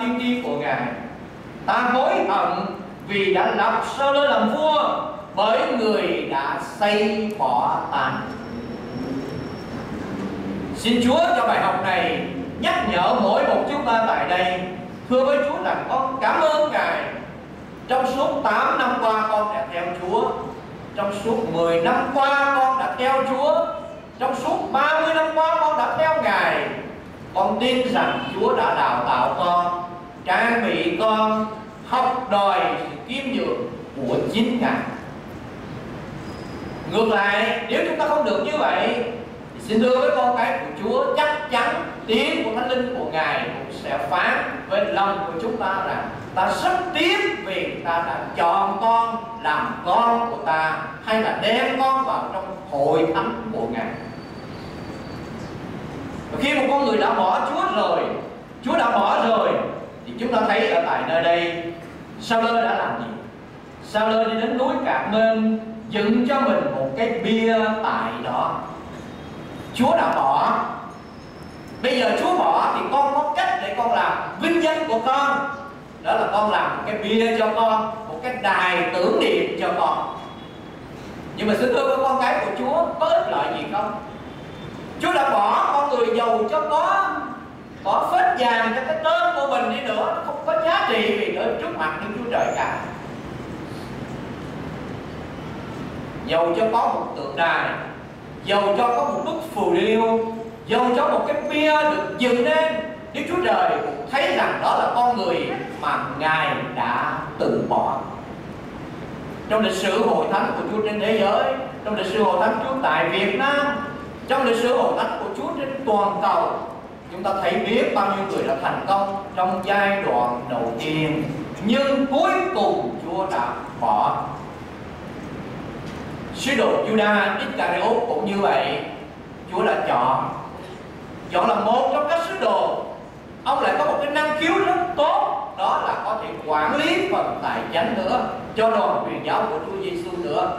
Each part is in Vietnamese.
tiên tri của ngài, ta hối hận vì đã lập sơ lơ làm vua bởi người đã xây bỏ tàn. xin chúa cho bài học này nhắc nhở mỗi một chúng ta tại đây. Thưa với chúa là con cảm ơn ngài. Trong suốt 8 năm qua con đã theo chúa. Trong suốt 10 năm qua con đã theo chúa. Trong suốt 30 năm qua con đã theo ngài con tin rằng chúa đã đào tạo con trang bị con, học đòi sự kiếm nhường của chính ngài. Ngược lại, nếu chúng ta không được như vậy, thì xin thưa với con cái của chúa chắc chắn tiếng của thánh linh của ngài cũng sẽ phán với lòng của chúng ta rằng ta rất tiếc vì ta đã chọn con làm con của ta hay là đem con vào trong hội thánh của ngài khi một con người đã bỏ chúa rồi, chúa đã bỏ rồi, thì chúng ta thấy ở tại nơi đây sao lơ đã làm gì? Sao lơ đi đến núi Cạc mên dựng cho mình một cái bia tại đó. Chúa đã bỏ. Bây giờ chúa bỏ thì con có cách để con làm vinh danh của con. Đó là con làm một cái bia cho con, một cái đài tưởng niệm cho con. Nhưng mà xin thưa với con cái của chúa, có ích lợi gì không? Chúa đã bỏ con người giàu cho có, bỏ phết vàng cho cái tên của mình đi nữa. Nó không có giá trị vì ở trước mặt những chúa trời cả. Giàu cho có một tượng đài, giàu cho có một bức phù điêu, giàu cho một cái bia được dựng lên. Đức Chúa Trời cũng thấy rằng đó là con người mà Ngài đã từ bỏ. Trong lịch sử hội thánh của Chúa trên thế giới, trong lịch sử hội thánh Chúa tại Việt Nam trong lịch sử hội thánh của Chúa trên toàn cầu, chúng ta thấy biết bao nhiêu người đã thành công trong giai đoạn đầu tiên, nhưng cuối cùng Chúa đã bỏ. Sứ đồ Judas Iscariot cũng như vậy, Chúa đã chọn chọn là một trong các sứ đồ. Ông lại có một cái năng khiếu rất tốt, đó là có thể quản lý phần tài chánh nữa, cho đoàn truyền giáo của Chúa Giêsu nữa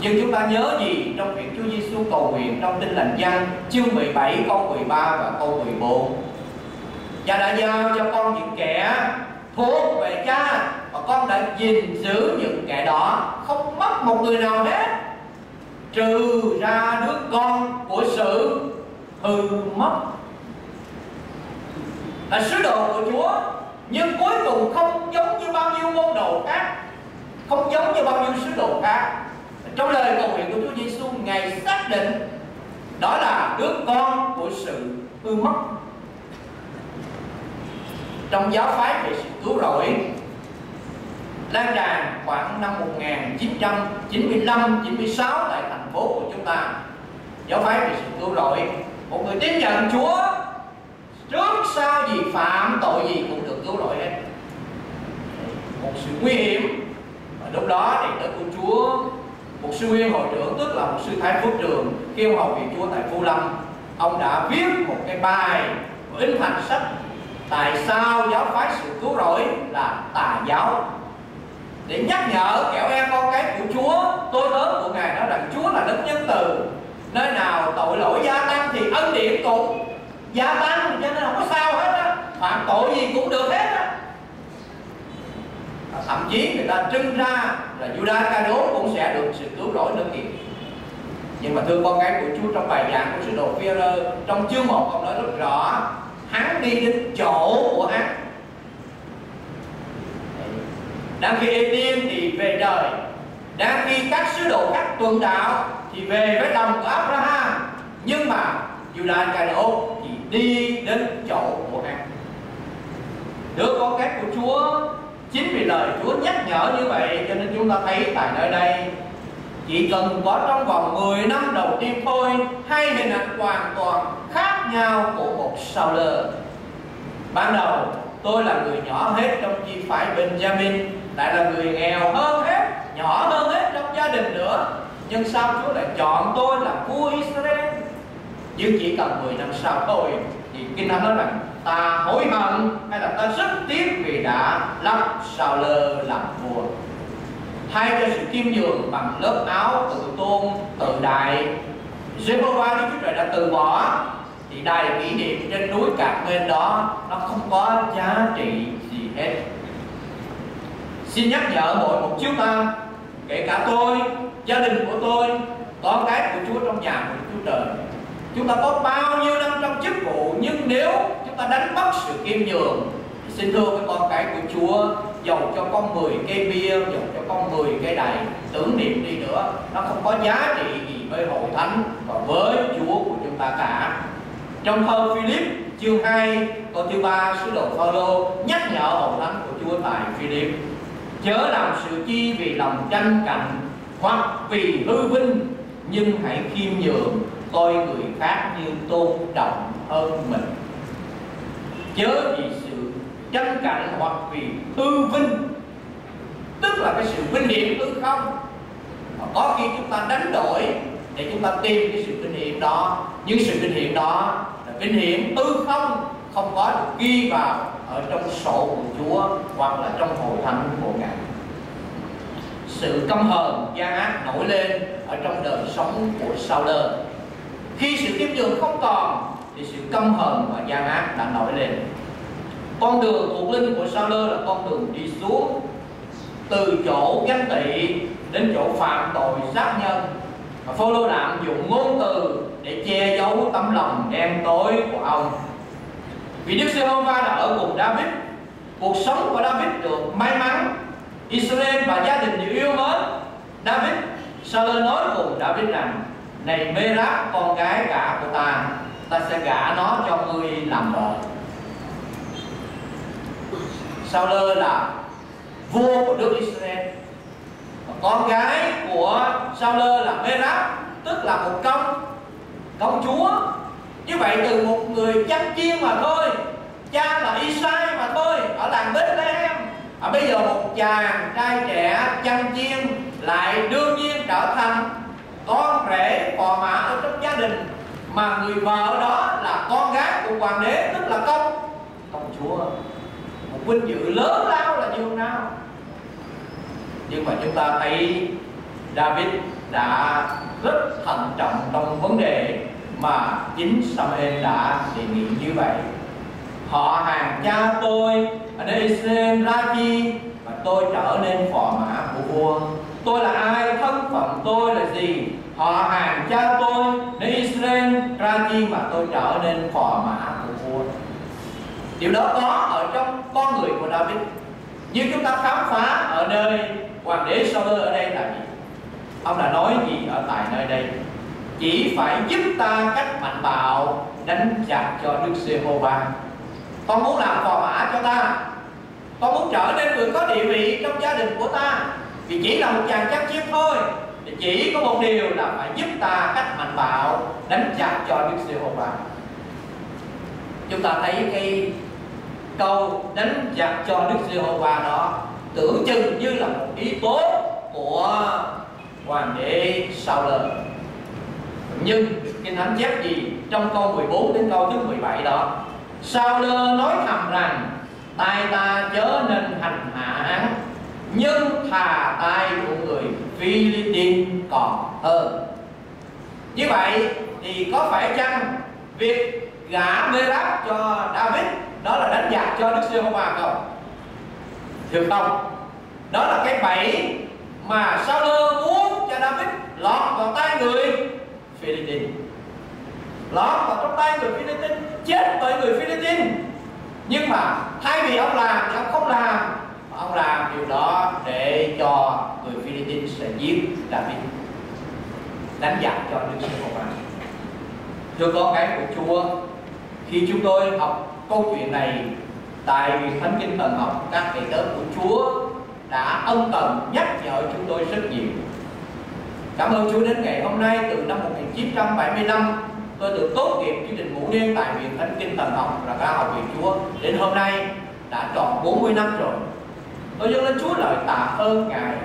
nhưng chúng ta nhớ gì trong việc Chúa Giêsu cầu nguyện trong Tin lành Giăng, chương 17 câu 13 và câu 14 Cha đã giao cho con những kẻ thuộc về cha, và con đã gìn giữ những kẻ đó, không mất một người nào hết. Trừ ra đứa con của sự hư mất. Là sứ đồ của Chúa, nhưng cuối cùng không giống như bao nhiêu môn đồ khác, không giống như bao nhiêu sứ đồ khác trong lời cầu nguyện của Chúa Giêsu ngài xác định đó là đứa con của sự hư mất. Trong giáo phái về sự cứu rỗi, lan tràn khoảng năm 1995 96 tại thành phố của chúng ta, giáo phái về sự cứu rỗi, một người tiếp nhận Chúa trước sau gì phạm tội gì cũng được cứu rỗi hết. Một sự nguy hiểm. Và lúc đó thì đức của Chúa một sư nguyên hội trưởng, tức là một sư thái phước trường khi ông học Chúa tại Phú Lâm. Ông đã viết một cái bài in thành sách, tại sao giáo phái sự cứu rỗi là tà giáo? Để nhắc nhở kẻo em con cái của Chúa, tôi lớn của ngài nói rằng Chúa là đấng nhân từ. Nơi nào tội lỗi gia tăng thì ân điển cũng gia tăng cho nên không có sao hết á. Phạm tội gì cũng được hết và thậm chí người ta trưng ra là Judas ca đố cũng sẽ được sự cứu rỗi nữa kìa. Nhưng mà thưa con gái của Chúa trong bài giảng của sứ đồ phi trong chương 1 ông nói rất rõ hắn đi đến chỗ của hắn. Đang khi Etienne thì về đời, đang khi các sứ đồ các tuần đạo thì về với lòng của Abraham. Nhưng mà Judas ca đố thì đi đến chỗ của hắn. Đứa con cái của Chúa chính vì lời Chúa nhắc nhở như vậy, cho nên chúng ta thấy tại nơi đây, chỉ cần có trong vòng 10 năm đầu tiên thôi, hai hình ảnh hoàn toàn khác nhau của một sao lơ. Ban đầu, tôi là người nhỏ hết trong chi phái Benjamin, lại là người nghèo hơn hết, nhỏ hơn hết trong gia đình nữa. Nhưng sao Chúa lại chọn tôi là vua Israel? Nhưng chỉ cần 10 năm sau thôi, thì kinh thánh nói rằng ta hối hận hay là ta rất tiếc vì đã lắp sao lơ làm vua. Thay cho sự kiêm nhường bằng lớp áo tự tôn tự đại, Jehovah Đức Chúa Trời đã từ bỏ, thì đài kỷ niệm trên núi cạc bên đó nó không có giá trị gì hết. Xin nhắc nhở mỗi một chúng ta, kể cả tôi gia đình của tôi con cái của Chúa trong nhà của Chúa trời chúng ta có bao nhiêu năm trong chức vụ, nhưng nếu chúng ta đánh mất sự kiêm nhường, thì xin thưa với con cái của Chúa dầu cho con 10 cây bia dầu cho con 10 cây đài, tưởng niệm đi nữa, nó không có giá trị gì với hội thánh và với Chúa của chúng ta cả. Trong thơ Philip chương 2 câu thứ ba, sứ đồ Phaolô nhắc nhở hội thánh của Chúa tại Philip, chớ làm sự chi vì lòng tranh cạnh hoặc vì hư vinh, nhưng hãy khiêm nhường coi người khác như tôn trọng hơn mình. Chớ vì sự tranh cạnh hoặc vì hư vinh, tức là cái sự vinh hiển hư không có khi chúng ta đánh đổi để chúng ta tìm cái sự vinh hiển đó. Nhưng sự vinh hiển đó là vinh hiển tư không không có được ghi vào ở trong sổ của Chúa hoặc là trong hội thánh của Ngài. Sự căm hờn, gian ác nổi lên ở trong đời sống của sau đời khi sự khiêm nhường không còn, thì sự căm hờn và gian ác đã nổi lên. Con đường thuộc linh của sa lơ là con đường đi xuống, từ chỗ ganh tị đến chỗ phạm tội sát nhân. Và Phaolô lạm dụng ngôn từ để che giấu tấm lòng đen tối của ông. Vì Đức Giê-hô-va đã ở cùng David, cuộc sống của David được may mắn. Israel và gia đình đều yêu mến. David Saul nói cùng David rằng này Merab con gái cả của ta ta sẽ gả nó cho ngươi làm vợ. Saul là vua của nước Israel con gái của Saul là Merab tức là một công công chúa. Như vậy từ một người chăn chiên mà thôi cha là Isai mà thôi ở làng Bethlehem. À, bây giờ một chàng trai trẻ chăn chiên lại đương nhiên trở thành con rể, phò mã ở trong gia đình, mà người vợ đó là con gái của hoàng đế, tức là công. Công chúa, một vinh dự lớn lao là như nào. Nhưng mà chúng ta thấy David đã rất thận trọng trong vấn đề mà chính Samuel đã đề nghị như vậy. Họ hàng cha tôi ở đây Israel ra chi và tôi trở nên phò mã của vua tôi là ai, thân phận tôi là gì? Họ hàng cha tôi đến Israel, ra chi mà tôi trở nên phò mã của vua điều đó có ở trong con người của David. Nhưng chúng ta khám phá ở nơi hoàng đế Saul ở đây là gì? Ông đã nói gì ở tại nơi đây? Chỉ phải giúp ta cách mạnh bạo, đánh chặt cho Đức Giê-hô-va. Con muốn làm phò mã cho ta. Con muốn trở nên người có địa vị trong gia đình của ta vì chỉ là một chàng chắc chiếc thôi. Thì chỉ có một điều là phải giúp ta cách mạnh bạo, đánh chặt cho Đức Giê-hô-va chúng ta thấy cái câu đánh chặt cho Đức Giê-hô-va đó tưởng chừng như là một ý tốt của hoàng đế Sao Lơ. Nhưng kinh thánh chép gì trong câu 14 đến câu thứ 17 đó? Sao Lơ nói thầm rằng, tay ta chớ nên hành hạ án nhưng thà tai của người Philippines còn hơn. Như vậy thì có phải chăng việc gả Merab cho David, đó là đánh giặc cho Đức Giê-hô-va không? Thiệt không đó là cái bẫy mà Sao Lơ muốn cho David lọt vào tay người Philippines lọt vào trong tay người Philippines chết bởi người Philippines nhưng mà thay vì ông làm thì ông không làm ông làm điều đó để cho người Philippines sẽ giết David đánh giặc cho Đức Giê-hô-va thưa con cái của Chúa, khi chúng tôi học câu chuyện này tại vì thánh kinh thần học, các thầy Tớ của Chúa đã ân cần nhắc nhở chúng tôi rất nhiều. Cảm ơn Chúa đến ngày hôm nay từ năm 1975 tôi được tốt nghiệp chương trình ngũ niên tại viện thánh kinh thần học là cả học viện Chúa. Đến hôm nay đã tròn 40 năm rồi tôi dâng lên Chúa lời tạ ơn Ngài.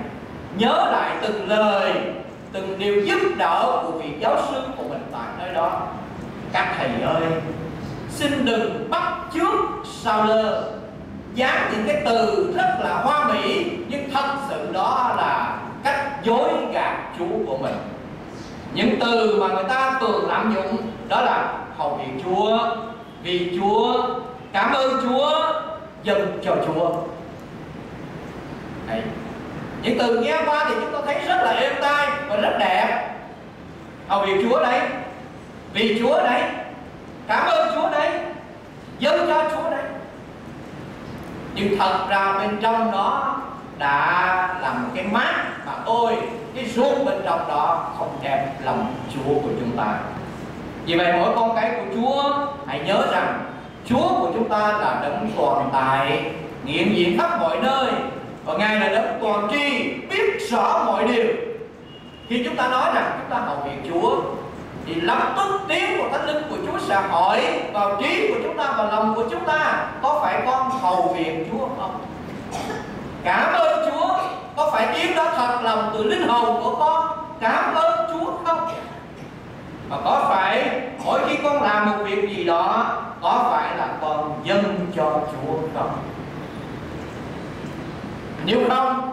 Nhớ lại từng lời, từng điều giúp đỡ của vị giáo sư của mình tại nơi đó. Các thầy ơi, xin đừng bắt chước sao lơ. Dán những cái từ rất là hoa mỹ, nhưng thật sự đó là cách dối gạt Chúa của mình. Những từ mà người ta thường lạm dụng đó là hầu việc Chúa, vì Chúa, cảm ơn Chúa dâng cho Chúa thấy những từ nghe qua thì chúng ta thấy rất là êm tai và rất đẹp. Hầu việc Chúa đấy. Vì Chúa đấy. Cảm ơn Chúa đấy. Dâng cho Chúa đấy. Nhưng thật ra bên trong nó đã là một cái mát mà ôi, cái ruột bên trong đó không đẹp lòng Chúa của chúng ta. Vì vậy mỗi con cái của Chúa, hãy nhớ rằng Chúa của chúng ta là đấng toàn tại hiện diện khắp mọi nơi và Ngài là đấng toàn tri biết rõ mọi điều. Khi chúng ta nói rằng chúng ta hầu việc Chúa, thì lập tức tiếng của thánh linh của Chúa sẽ hỏi vào trí của chúng ta và lòng của chúng ta, có phải con hầu việc Chúa không? Cảm ơn Chúa, có phải tiếng đó thật lòng từ linh hồn của con? Cảm ơn Chúa không? Và có phải mỗi khi con làm một việc gì đó, có phải là con dâng cho Chúa không? Nếu không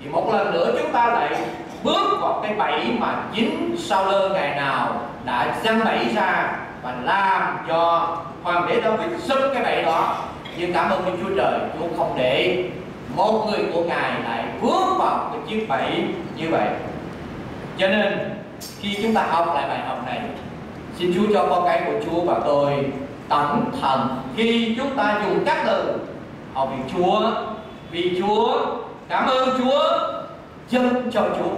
thì một lần nữa chúng ta lại bước vào cái bẫy mà chính sau lơ ngày nào đã giăng bẫy ra và làm cho hoàng đế David sức cái bẫy đó. Nhưng cảm ơn Chúa Trời, Chúa không để một người của ngài lại bước vào cái chiếc bẫy như vậy. Cho nên, khi chúng ta học lại bài học này, xin Chúa cho con cái của Chúa và tôi cẩn thận khi chúng ta dùng các từ. Học viện Chúa vì Chúa, cảm ơn Chúa dâng cho Chúa.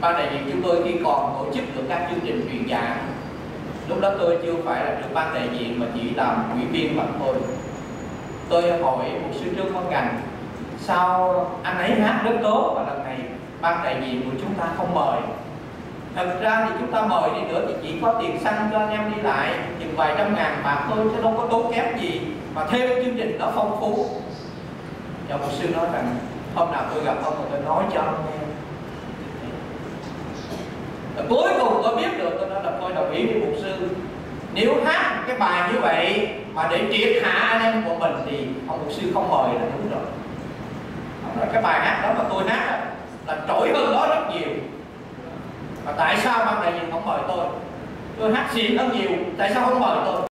Ban đại diện chúng tôi khi còn tổ chức được các chương trình truyền giảng, lúc đó tôi chưa phải là được ban đại diện mà chỉ làm ủy viên mà thôi. Tôi hỏi một sư trưởng văn ngành, sao anh ấy hát rất tốt và lần này ban đại diện của chúng ta không mời? Thật ra thì chúng ta mời đi nữa thì chỉ có tiền xăng cho anh em đi lại, chừng vài trăm ngàn bạc thôi chứ đâu có tốn kém gì. Mà thêm chương trình nó phong phú. Dạ, Và một sư nói rằng, hôm nào tôi gặp ông mà tôi nói cho ông nghe. Và cuối cùng tôi biết được, tôi nói là tôi đồng ý với mục sư. Nếu hát cái bài như vậy mà để triệt hạ anh em của mình thì ông mục sư không mời là đúng rồi. Ông là cái bài hát đó mà tôi hát là trỗi hơn đó rất nhiều tại sao ban đại diện không mời tôi? Tôi hát xịn hơn nhiều, tại sao không mời tôi?